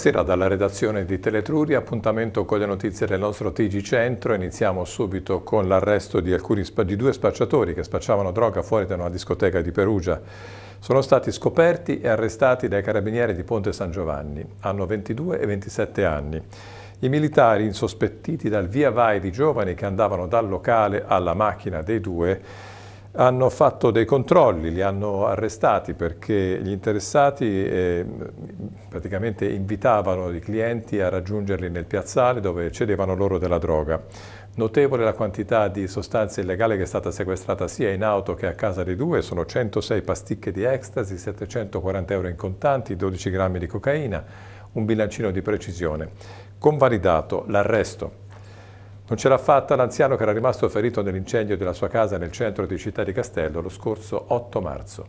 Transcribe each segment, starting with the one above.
Buonasera dalla redazione di Teletruria, appuntamento con le notizie del nostro TG Centro. Iniziamo subito con l'arresto di, di due spacciatori che spacciavano droga fuori da una discoteca di Perugia. Sono stati scoperti e arrestati dai carabinieri di Ponte San Giovanni. Hanno 22 e 27 anni. I militari, insospettiti dal via vai di giovani che andavano dal locale alla macchina dei due, hanno fatto dei controlli, li hanno arrestati perché gli interessati eh, praticamente invitavano i clienti a raggiungerli nel piazzale dove cedevano loro della droga. Notevole la quantità di sostanza illegale che è stata sequestrata sia in auto che a casa dei due, sono 106 pasticche di ecstasy, 740 euro in contanti, 12 grammi di cocaina, un bilancino di precisione. Convalidato l'arresto non ce l'ha fatta l'anziano che era rimasto ferito nell'incendio della sua casa nel centro di Città di Castello lo scorso 8 marzo.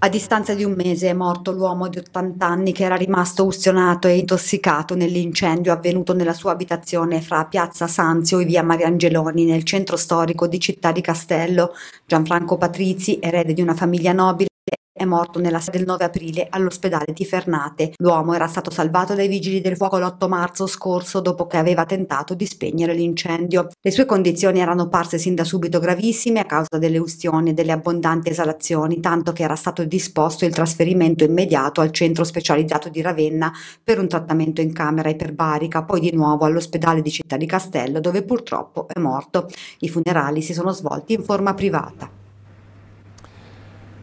A distanza di un mese è morto l'uomo di 80 anni che era rimasto ustionato e intossicato nell'incendio avvenuto nella sua abitazione fra Piazza Sanzio e via Mariangeloni nel centro storico di Città di Castello. Gianfranco Patrizi, erede di una famiglia nobile, è morto nella sera del 9 aprile all'ospedale di Fernate. L'uomo era stato salvato dai vigili del fuoco l'8 marzo scorso dopo che aveva tentato di spegnere l'incendio. Le sue condizioni erano parse sin da subito gravissime a causa delle ustioni e delle abbondanti esalazioni, tanto che era stato disposto il trasferimento immediato al centro specializzato di Ravenna per un trattamento in camera iperbarica, poi di nuovo all'ospedale di Città di Castello dove purtroppo è morto. I funerali si sono svolti in forma privata.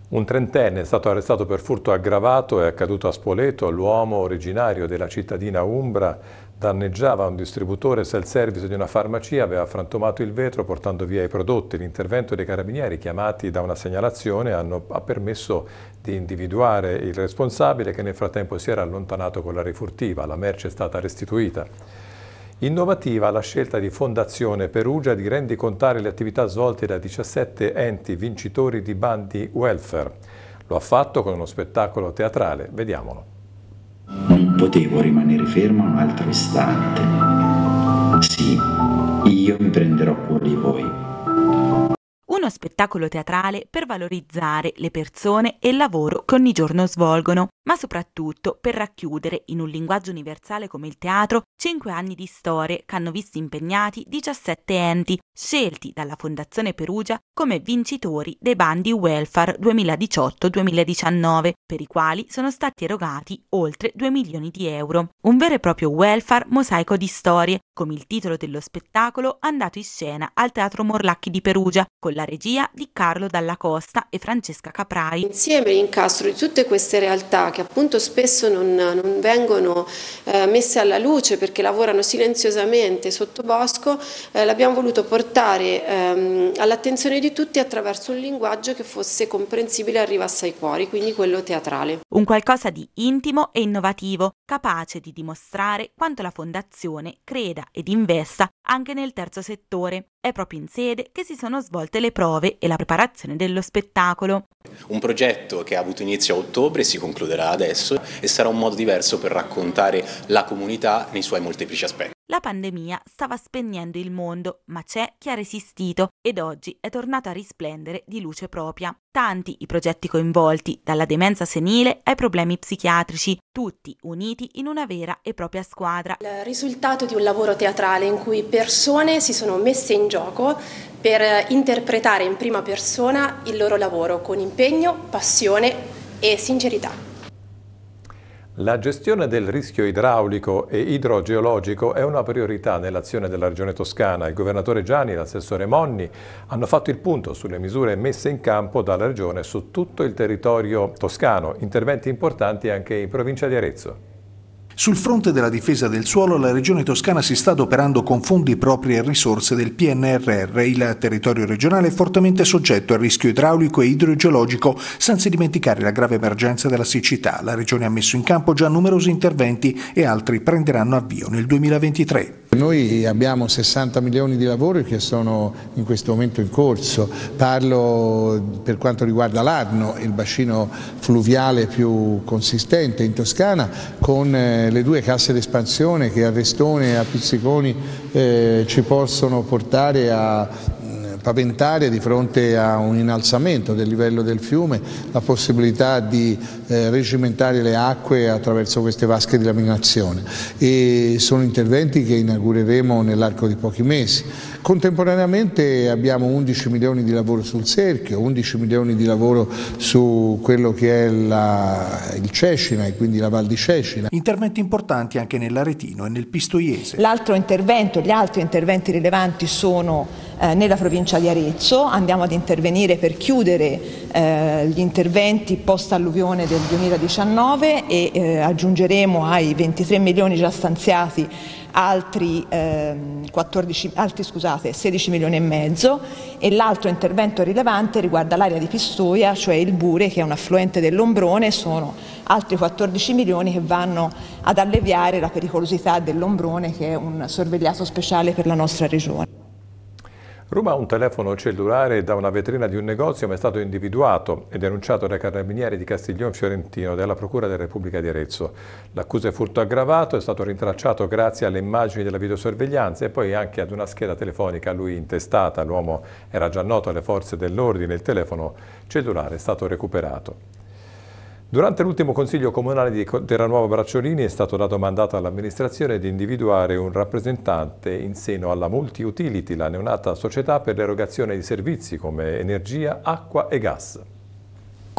Un trentenne è stato arrestato per furto aggravato e accaduto a Spoleto. L'uomo originario della cittadina Umbra danneggiava un distributore self-service di una farmacia, aveva frantumato il vetro portando via i prodotti. L'intervento dei carabinieri chiamati da una segnalazione hanno, ha permesso di individuare il responsabile che nel frattempo si era allontanato con la rifurtiva. La merce è stata restituita. Innovativa la scelta di Fondazione Perugia di rendicontare le attività svolte da 17 enti vincitori di bandi welfare. Lo ha fatto con uno spettacolo teatrale, vediamolo. Non potevo rimanere ferma un altro istante. Sì, io mi prenderò cura di voi uno spettacolo teatrale per valorizzare le persone e il lavoro che ogni giorno svolgono, ma soprattutto per racchiudere in un linguaggio universale come il teatro cinque anni di storie che hanno visto impegnati 17 enti scelti dalla Fondazione Perugia come vincitori dei bandi welfare 2018-2019, per i quali sono stati erogati oltre 2 milioni di euro. Un vero e proprio welfare mosaico di storie, come il titolo dello spettacolo andato in scena al Teatro Morlacchi di Perugia, con la regia di Carlo Dalla Costa e Francesca Caprai. Insieme l'incastro di tutte queste realtà che appunto spesso non, non vengono eh, messe alla luce perché lavorano silenziosamente sotto bosco, eh, l'abbiamo voluto portare ehm, all'attenzione di tutti attraverso un linguaggio che fosse comprensibile e arrivasse ai cuori, quindi quello teatrale. Un qualcosa di intimo e innovativo, capace di dimostrare quanto la Fondazione creda ed investa anche nel terzo settore. È proprio in sede che si sono svolte le prove e la preparazione dello spettacolo. Un progetto che ha avuto inizio a ottobre si concluderà adesso e sarà un modo diverso per raccontare la comunità nei suoi molteplici aspetti. La pandemia stava spegnendo il mondo, ma c'è chi ha resistito ed oggi è tornato a risplendere di luce propria. Tanti i progetti coinvolti, dalla demenza senile ai problemi psichiatrici, tutti uniti in una vera e propria squadra. Il risultato di un lavoro teatrale in cui persone si sono messe in gioco per interpretare in prima persona il loro lavoro con impegno, passione e sincerità. La gestione del rischio idraulico e idrogeologico è una priorità nell'azione della Regione Toscana. Il governatore Gianni e l'assessore Monni hanno fatto il punto sulle misure messe in campo dalla Regione su tutto il territorio toscano, interventi importanti anche in provincia di Arezzo. Sul fronte della difesa del suolo la Regione Toscana si sta adoperando con fondi propri e risorse del PNRR. Il territorio regionale è fortemente soggetto al rischio idraulico e idrogeologico, senza dimenticare la grave emergenza della siccità. La Regione ha messo in campo già numerosi interventi e altri prenderanno avvio nel 2023. Noi abbiamo 60 milioni di lavori che sono in questo momento in corso, parlo per quanto riguarda l'Arno, il bacino fluviale più consistente in Toscana, con eh, le due casse d'espansione che a Restone e a Pizziconi eh, ci possono portare a paventare di fronte a un innalzamento del livello del fiume la possibilità di eh, regimentare le acque attraverso queste vasche di laminazione e sono interventi che inaugureremo nell'arco di pochi mesi. Contemporaneamente abbiamo 11 milioni di lavoro sul cerchio, 11 milioni di lavoro su quello che è la, il Cecina e quindi la Val di Cecina. Interventi importanti anche nell'Aretino e nel Pistoiese. L'altro intervento, gli altri interventi rilevanti sono eh, nella provincia di Arezzo, andiamo ad intervenire per chiudere eh, gli interventi post alluvione del 2019 e eh, aggiungeremo ai 23 milioni già stanziati altri, ehm, 14, altri scusate, 16 milioni e mezzo. E l'altro intervento rilevante riguarda l'area di Pistoia, cioè il Bure che è un affluente dell'Ombrone, sono altri 14 milioni che vanno ad alleviare la pericolosità dell'Ombrone che è un sorvegliato speciale per la nostra regione. Ruba un telefono cellulare da una vetrina di un negozio ma è stato individuato e denunciato dai carabinieri di Castiglione Fiorentino della Procura della Repubblica di Arezzo. L'accusa è furto aggravato, è stato rintracciato grazie alle immagini della videosorveglianza e poi anche ad una scheda telefonica a lui intestata. L'uomo era già noto alle forze dell'ordine, il telefono cellulare è stato recuperato. Durante l'ultimo Consiglio Comunale di Terranuova Bracciolini è stato dato mandato all'amministrazione di individuare un rappresentante in seno alla Multi-Utility, la neonata società per l'erogazione di servizi come energia, acqua e gas.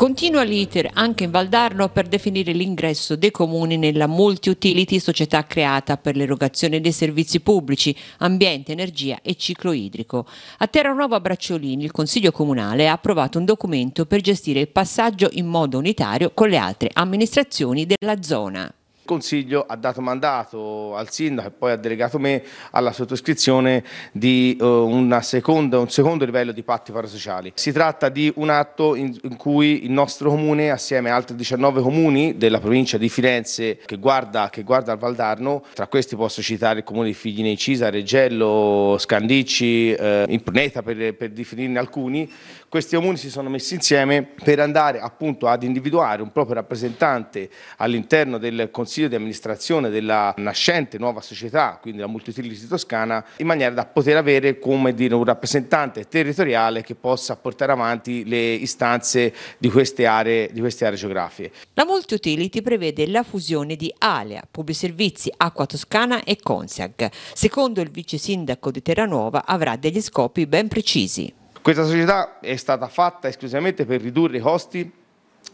Continua l'iter anche in Valdarno per definire l'ingresso dei comuni nella multi-utility società creata per l'erogazione dei servizi pubblici, ambiente, energia e ciclo idrico. A Terranova Bracciolini il Consiglio Comunale ha approvato un documento per gestire il passaggio in modo unitario con le altre amministrazioni della zona. Consiglio ha dato mandato al Sindaco e poi ha delegato me alla sottoscrizione di uh, seconda, un secondo livello di patti parasociali. Si tratta di un atto in, in, cui il nostro comune, assieme a altri 19 comuni della provincia di Firenze che guarda, che guarda al Valdarno, tra questi posso citare il comune di Figli nei Cisa, Reggello, Scandicci, eh, Impruneta per, per definirne alcuni, questi comuni si sono messi insieme per andare appunto ad individuare un proprio rappresentante all'interno del Consiglio di amministrazione della nascente nuova società, quindi la Multiutility Toscana, in maniera da poter avere come dire, un rappresentante territoriale che possa portare avanti le istanze di queste aree, di queste aree geografiche. La Multiutility prevede la fusione di Alea, Servizi, Acqua Toscana e Consiag. Secondo il vice sindaco di Terranuova avrà degli scopi ben precisi. Questa società è stata fatta esclusivamente per ridurre i costi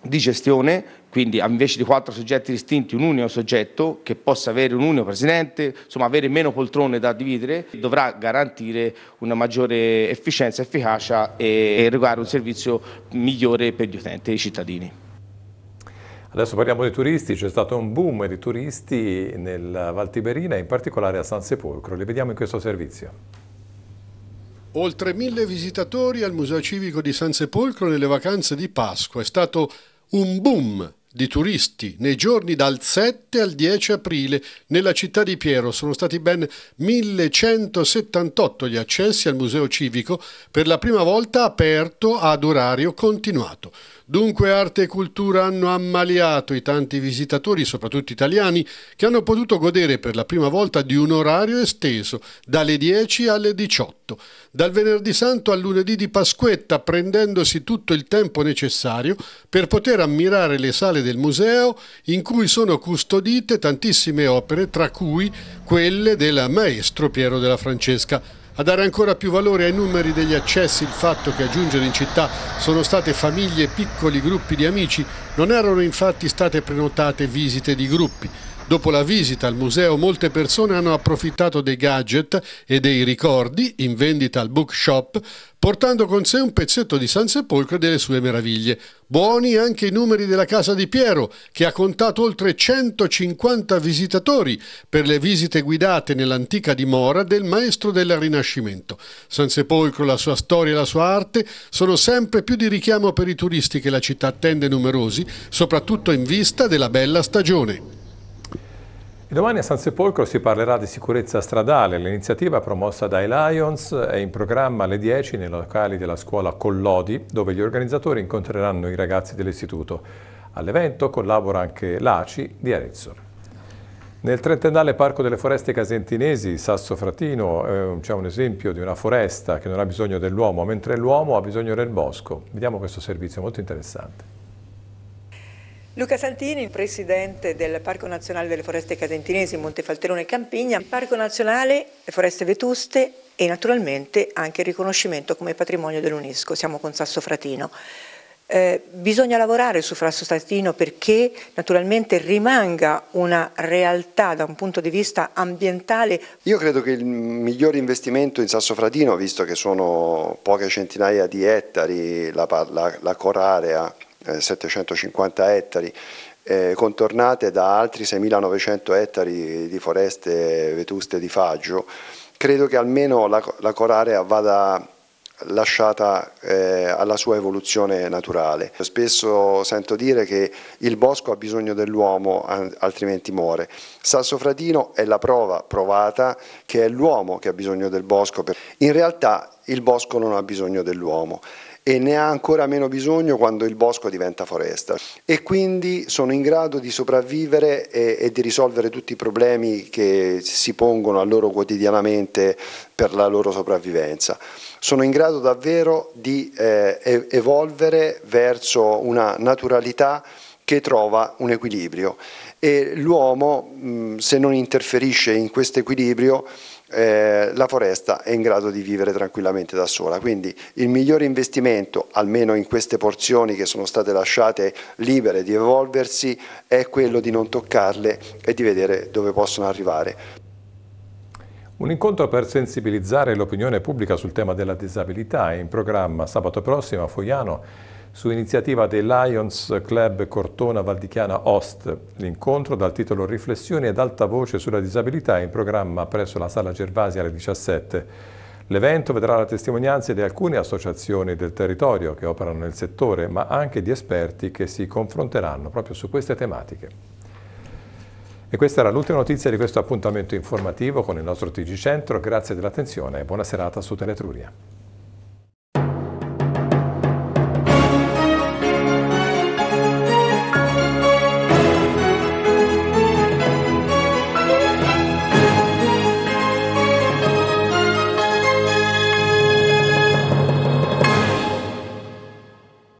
di gestione, quindi invece di quattro soggetti distinti un unico soggetto che possa avere un unico presidente, insomma avere meno poltrone da dividere, dovrà garantire una maggiore efficienza, efficacia e erogare un servizio migliore per gli utenti e i cittadini. Adesso parliamo di turisti, c'è stato un boom di turisti nel Val Tiberina, in particolare a San Sepolcro, li vediamo in questo servizio. Oltre mille visitatori al Museo Civico di San Sepolcro nelle vacanze di Pasqua. È stato un boom di turisti nei giorni dal 7 al 10 aprile nella città di Piero. Sono stati ben 1178 gli accessi al Museo Civico per la prima volta aperto ad orario continuato. Dunque arte e cultura hanno ammaliato i tanti visitatori, soprattutto italiani, che hanno potuto godere per la prima volta di un orario esteso, dalle 10 alle 18, dal venerdì santo al lunedì di Pasquetta, prendendosi tutto il tempo necessario per poter ammirare le sale del museo in cui sono custodite tantissime opere, tra cui quelle del maestro Piero della Francesca. A dare ancora più valore ai numeri degli accessi il fatto che a giungere in città sono state famiglie e piccoli gruppi di amici, non erano infatti state prenotate visite di gruppi. Dopo la visita al museo molte persone hanno approfittato dei gadget e dei ricordi in vendita al bookshop portando con sé un pezzetto di San Sepolcro e delle sue meraviglie. Buoni anche i numeri della casa di Piero, che ha contato oltre 150 visitatori per le visite guidate nell'antica dimora del maestro del Rinascimento. San Sepolcro, la sua storia e la sua arte sono sempre più di richiamo per i turisti che la città attende numerosi, soprattutto in vista della bella stagione. Domani a San Sepolcro si parlerà di sicurezza stradale. L'iniziativa promossa dai Lions è in programma alle 10 nei locali della scuola Collodi, dove gli organizzatori incontreranno i ragazzi dell'istituto. All'evento collabora anche l'ACI di Arezzo. Nel trentennale Parco delle Foreste Casentinesi, Sasso Fratino, eh, c'è un esempio di una foresta che non ha bisogno dell'uomo, mentre l'uomo ha bisogno del bosco. Vediamo questo servizio molto interessante. Luca Saltini, presidente del Parco Nazionale delle Foreste Casentinesi, Montefalterone Campigna, Parco Nazionale, le Foreste Vetuste e naturalmente anche il riconoscimento come patrimonio dell'UNESCO. Siamo con Sasso Fratino. Eh, bisogna lavorare su Sasso Fratino perché naturalmente rimanga una realtà da un punto di vista ambientale. Io credo che il miglior investimento in Sasso Fratino, visto che sono poche centinaia di ettari, la, la, la corarea 750 eh, ettari, eh, contornate da altri 6.900 ettari di foreste vetuste di faggio, credo che almeno la, la corarea vada lasciata eh, alla sua evoluzione naturale. Spesso sento dire che il bosco ha bisogno dell'uomo, altrimenti muore. Sassofratino è la prova provata che è l'uomo che ha bisogno del bosco. In realtà il bosco non ha bisogno dell'uomo e ne ha ancora meno bisogno quando il bosco diventa foresta e quindi sono in grado di sopravvivere e, e, di risolvere tutti i problemi che si pongono a loro quotidianamente per la loro sopravvivenza. Sono in grado davvero di eh, evolvere verso una naturalità che trova un equilibrio e l'uomo se non interferisce in questo equilibrio eh, la foresta è in grado di vivere tranquillamente da sola. Quindi il migliore investimento, almeno in queste porzioni che sono state lasciate libere di evolversi, è quello di non toccarle e di vedere dove possono arrivare. Un incontro per sensibilizzare l'opinione pubblica sul tema della disabilità è in programma sabato prossimo a Foiano su iniziativa dei Lions Club Cortona Valdichiana Ost. L'incontro dal titolo Riflessioni ad alta voce sulla disabilità è in programma presso la Sala Gervasi alle 17. L'evento vedrà la testimonianza di alcune associazioni del territorio che operano nel settore, ma anche di esperti che si confronteranno proprio su queste tematiche. E questa era l'ultima notizia di questo appuntamento informativo con il nostro TG Centro. Grazie dell'attenzione e buona serata su Teletruria.